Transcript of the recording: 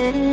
Mm-hmm.